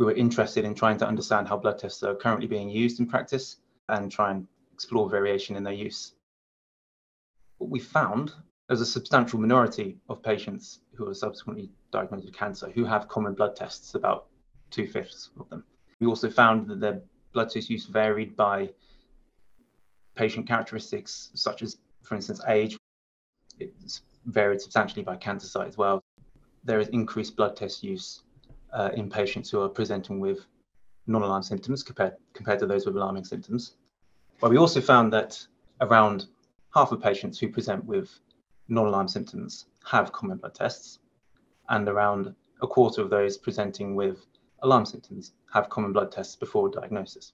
we were interested in trying to understand how blood tests are currently being used in practice and try and explore variation in their use. What we found there's a substantial minority of patients who are subsequently diagnosed with cancer who have common blood tests, about two fifths of them. We also found that their blood test use varied by patient characteristics, such as, for instance, age. It's varied substantially by cancer site as well. There is increased blood test use uh, in patients who are presenting with non-alarm symptoms compared, compared to those with alarming symptoms. But we also found that around half of patients who present with non-alarm symptoms have common blood tests, and around a quarter of those presenting with alarm symptoms have common blood tests before diagnosis.